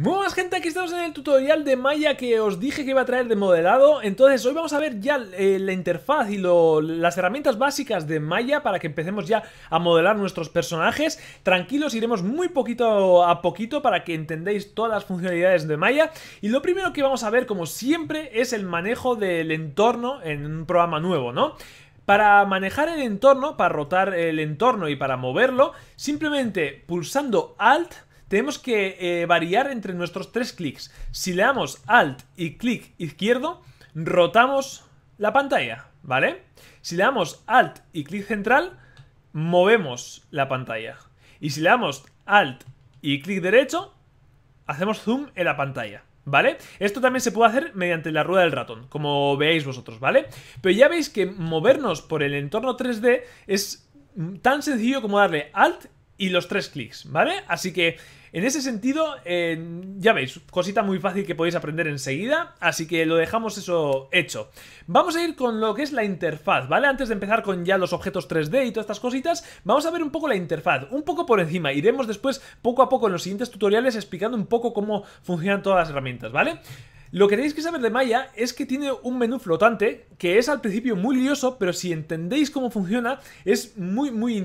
Muy buenas gente, aquí estamos en el tutorial de Maya que os dije que iba a traer de modelado. Entonces hoy vamos a ver ya eh, la interfaz y las herramientas básicas de Maya Para que empecemos ya a modelar nuestros personajes. Tranquilos, iremos muy poquito a poquito para que entendáis todas las funcionalidades de Maya. Y lo primero que vamos a ver, como siempre, es el manejo del entorno en un programa nuevo, ¿no? Para manejar el entorno, para rotar el entorno y para moverlo Simplemente pulsando Alt tenemos que eh, variar entre nuestros tres clics. Si le damos Alt y clic izquierdo, rotamos la pantalla, ¿vale? Si le damos Alt y clic central, movemos la pantalla. Y si le damos Alt y clic derecho, hacemos zoom en la pantalla. ¿Vale? Esto también se puede hacer mediante la rueda del ratón, como veáis vosotros, ¿vale? Pero ya veis que movernos por el entorno 3D es tan sencillo como darle Alt y los tres clics, ¿vale? Así que en ese sentido, eh, ya veis, cosita muy fácil que podéis aprender enseguida, así que lo dejamos eso hecho. Vamos a ir con lo que es la interfaz, ¿vale? Antes de empezar con ya los objetos 3D y todas estas cositas, vamos a ver un poco la interfaz, un poco por encima. Iremos después, poco a poco, en los siguientes tutoriales explicando un poco cómo funcionan todas las herramientas, ¿vale? Lo que tenéis que saber de Maya es que tiene un menú flotante que es al principio muy lioso, pero si entendéis cómo funciona es muy muy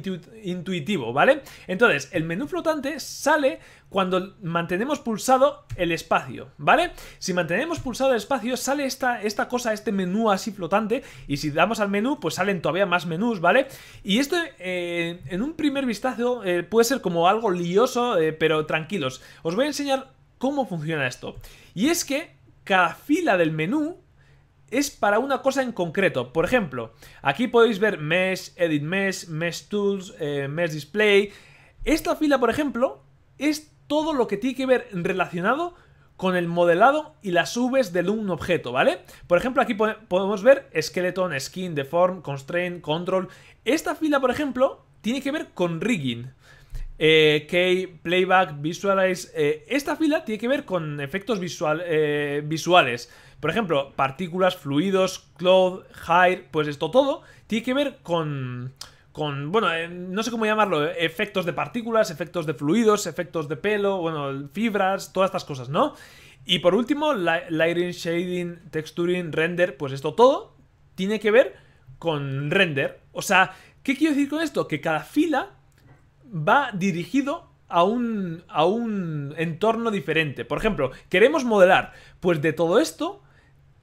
intuitivo, ¿vale? Entonces, el menú flotante sale cuando mantenemos pulsado el espacio, ¿vale? Si mantenemos pulsado el espacio sale esta, esta cosa, este menú así flotante y si damos al menú pues salen todavía más menús, ¿vale? Y esto eh, en un primer vistazo eh, puede ser como algo lioso, eh, pero tranquilos, os voy a enseñar cómo funciona esto. Y es que cada fila del menú es para una cosa en concreto. Por ejemplo, aquí podéis ver Mesh, Edit Mesh, Mesh Tools, eh, Mesh Display. Esta fila, por ejemplo, es todo lo que tiene que ver relacionado con el modelado y las Vs de un objeto, ¿vale? Por ejemplo, aquí podemos ver Skeleton, Skin, Deform, Constraint, Control. Esta fila, por ejemplo, tiene que ver con Rigging. Eh, key, Playback, Visualize. Eh, esta fila tiene que ver con efectos eh, visuales. Por ejemplo, partículas, fluidos, cloud, high, pues esto todo tiene que ver con... Con, bueno, no sé cómo llamarlo, efectos de partículas, efectos de fluidos, efectos de pelo, bueno, fibras, todas estas cosas, ¿no? Y por último, lighting, shading, texturing, render, pues esto todo tiene que ver con render. O sea, ¿qué quiero decir con esto? Que cada fila va dirigido a un, a un entorno diferente. Por ejemplo, queremos modelar. Pues de todo esto,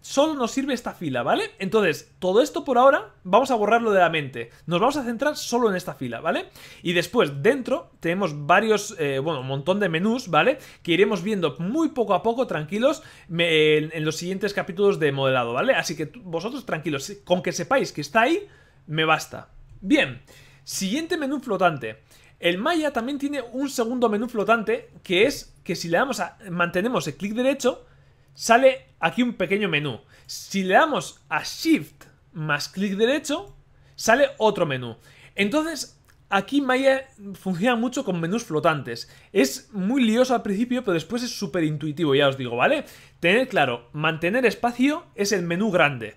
solo nos sirve esta fila, ¿vale? Entonces, todo esto por ahora vamos a borrarlo de la mente. Nos vamos a centrar solo en esta fila, ¿vale? Y después, dentro, tenemos varios, eh, bueno, un montón de menús, ¿vale? Que iremos viendo muy poco a poco, tranquilos, en, en, los siguientes capítulos de modelado, ¿vale? Así que vosotros tranquilos, con que sepáis que está ahí, me basta. Bien, siguiente menú flotante. El Maya también tiene un segundo menú flotante que es que si le damos a mantenemos el clic derecho sale aquí un pequeño menú. Si le damos a Shift más clic derecho sale otro menú. Entonces aquí Maya funciona mucho con menús flotantes. Es muy lioso al principio, pero después es súper intuitivo, ya os digo, ¿vale? Tened claro, mantener espacio es el menú grande.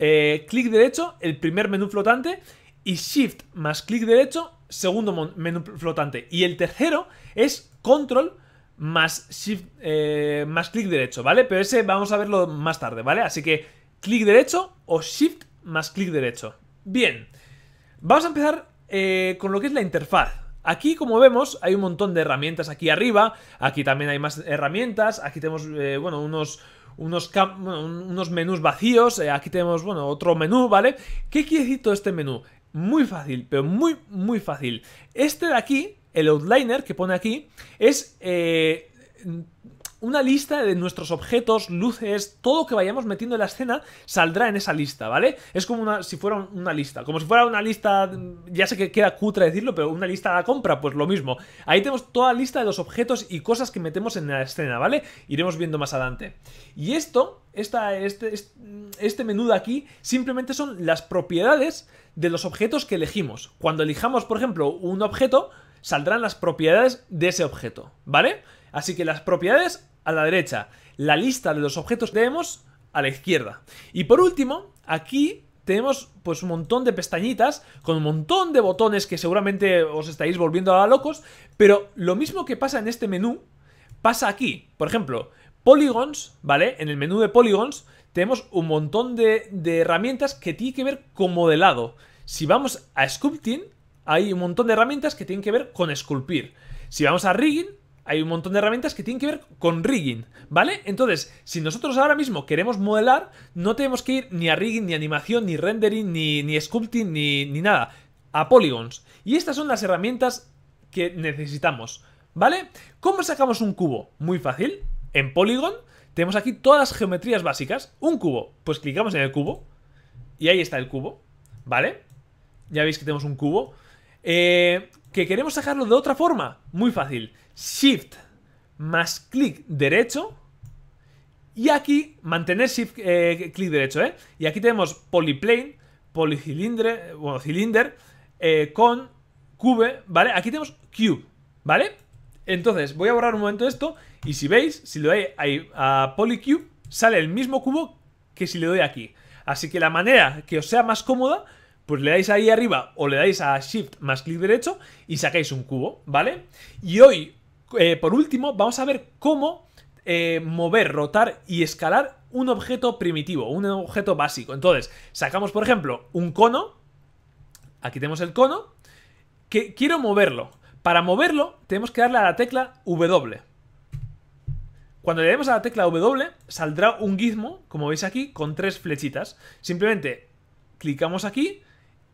Eh, clic derecho, el primer menú flotante, y Shift más clic derecho segundo menú flotante. Y el tercero es control más shift eh, más clic derecho, ¿vale? Pero ese vamos a verlo más tarde, ¿vale? Así que clic derecho o shift más clic derecho. Bien, vamos a empezar eh, con lo que es la interfaz. Aquí, como vemos, hay un montón de herramientas aquí arriba. Aquí también hay más herramientas. Aquí tenemos, eh, bueno, unos, unos, unos menús vacíos. aquí tenemos, bueno, otro menú, ¿vale? ¿Qué quiere decir todo este menú? Muy fácil, pero muy, muy fácil. Este de aquí, el outliner que pone aquí, es eh, una lista de nuestros objetos, luces, todo que vayamos metiendo en la escena saldrá en esa lista, ¿vale? Es como una, si fuera una lista, como si fuera una lista, ya sé que queda cutre decirlo, pero una lista de compra, pues lo mismo. Ahí tenemos toda la lista de los objetos y cosas que metemos en la escena, ¿vale? Iremos viendo más adelante. Y esto, esta, este, este menú de aquí, simplemente son las propiedades de los objetos que elegimos. Cuando elijamos, por ejemplo, un objeto, saldrán las propiedades de ese objeto, ¿vale? Así que las propiedades a la derecha, la lista de los objetos que tenemos a la izquierda. Y por último, aquí tenemos pues un montón de pestañitas con un montón de botones que seguramente os estáis volviendo a locos, pero lo mismo que pasa en este menú pasa aquí? Por ejemplo, polygons, ¿vale? En el menú de polygons tenemos un montón de, de herramientas que tienen que ver con modelado. Si vamos a sculpting, hay un montón de herramientas que tienen que ver con esculpir. Si vamos a rigging, hay un montón de herramientas que tienen que ver con rigging, ¿vale? Entonces, si nosotros ahora mismo queremos modelar, no tenemos que ir ni a rigging, ni animación, ni rendering, ni, ni sculpting, ni, ni nada. A polygons. Y estas son las herramientas que necesitamos, ¿vale? ¿Cómo sacamos un cubo? Muy fácil. En Polygon tenemos aquí todas las geometrías básicas. Un cubo. Pues clicamos en el cubo. Y ahí está el cubo, ¿vale? Ya veis que tenemos un cubo. Eh, ¿Que queremos sacarlo de otra forma? Muy fácil. Shift más clic derecho. Y aquí, mantener Shift eh, clic derecho, ¿eh? Y aquí tenemos polyplane, policilindre, bueno, cilinder, eh, con cube, ¿vale? Aquí tenemos cube, ¿vale? Entonces, voy a borrar un momento esto. Y si veis, si le doy a polycube, sale el mismo cubo que si le doy aquí. Así que la manera que os sea más cómoda pues le dais ahí arriba o le dais a Shift más clic derecho y sacáis un cubo, ¿vale? Y hoy, eh, por último, vamos a ver cómo eh, mover, rotar y escalar un objeto primitivo, un objeto básico. Entonces, sacamos, por ejemplo, un cono. Aquí tenemos el cono. Que quiero moverlo. Para moverlo, tenemos que darle a la tecla W. Cuando le demos a la tecla W, saldrá un gizmo, como veis aquí, con tres flechitas. Simplemente clicamos aquí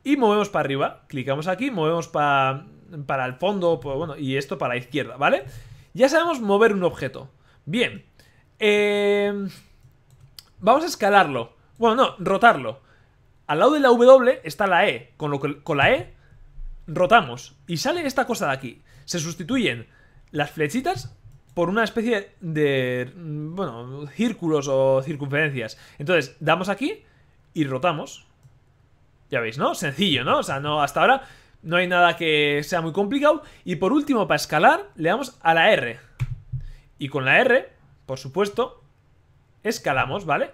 y movemos para arriba. Clicamos aquí, movemos para, para el fondo, pues, bueno, y esto para la izquierda, ¿vale? Ya sabemos mover un objeto. Bien. Eh, vamos a escalarlo. Bueno, no, rotarlo. Al lado de la W está la E. Con, lo con la E rotamos. Y sale esta cosa de aquí. Se sustituyen las flechitas por una especie de, bueno, círculos o circunferencias. Entonces, damos aquí y rotamos. Ya veis, ¿no? Sencillo, ¿no? O sea, no, hasta ahora no hay nada que sea muy complicado. Y por último, para escalar, le damos a la R. Y con la R, por supuesto, escalamos, ¿vale?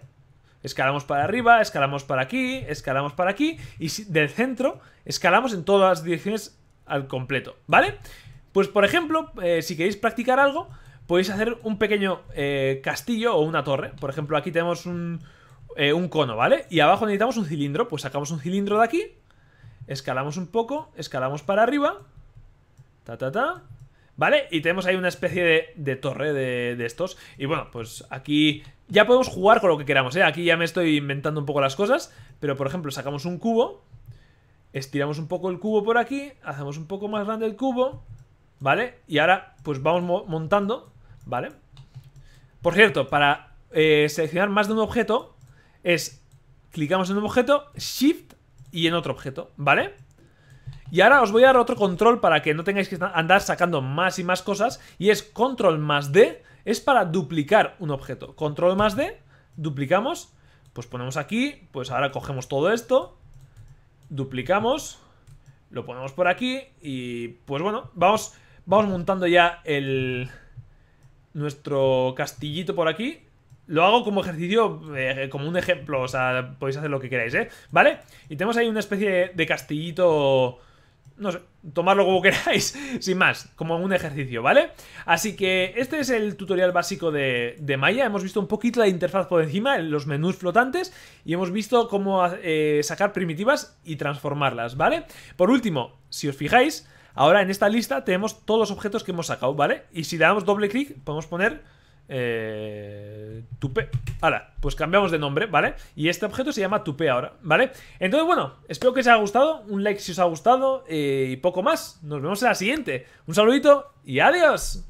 Escalamos para arriba, escalamos para aquí, escalamos para aquí. Y del centro, escalamos en todas las direcciones al completo, ¿vale? Pues, por ejemplo, eh, si queréis practicar algo, podéis hacer un pequeño eh, castillo o una torre. Por ejemplo, aquí tenemos un, eh, un cono, ¿vale? Y abajo necesitamos un cilindro, pues sacamos un cilindro de aquí, escalamos un poco, escalamos para arriba, ta ta ta, ¿vale? Y tenemos ahí una especie de, torre de, de, estos. Y bueno, pues aquí ya podemos jugar con lo que queramos, ¿eh? Aquí ya me estoy inventando un poco las cosas, pero por ejemplo sacamos un cubo, estiramos un poco el cubo por aquí, hacemos un poco más grande el cubo, ¿vale? Y ahora pues vamos montando, ¿vale? Por cierto, para eh, seleccionar más de un objeto es clicamos en un objeto, Shift y en otro objeto, ¿vale? Y ahora os voy a dar otro control para que no tengáis que andar sacando más y más cosas y es control más D, es para duplicar un objeto. Control más D, duplicamos, pues ponemos aquí, pues ahora cogemos todo esto, duplicamos, lo ponemos por aquí y pues bueno, vamos, vamos montando ya el nuestro castillito por aquí lo hago como ejercicio, eh, como un ejemplo, o sea, podéis hacer lo que queráis, ¿eh? ¿Vale? Y tenemos ahí una especie de castillito... No sé, tomarlo como queráis, sin más, como un ejercicio, ¿vale? Así que este es el tutorial básico de, de Maya. Hemos visto un poquito la interfaz por encima, los menús flotantes, y hemos visto cómo eh, sacar primitivas y transformarlas, ¿vale? Por último, si os fijáis, ahora en esta lista tenemos todos los objetos que hemos sacado, ¿vale? Y si le damos doble clic, podemos poner eh, tupe. Ahora, pues cambiamos de nombre, ¿vale? Y este objeto se llama tupe ahora, ¿vale? Entonces, bueno, espero que os haya gustado. Un like si os ha gustado. Eh, y poco más. Nos vemos en la siguiente. Un saludito y adiós.